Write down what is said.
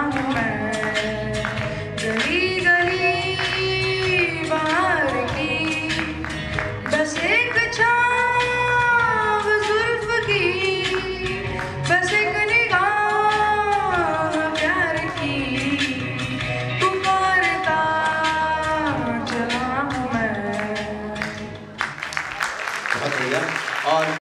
John Turner.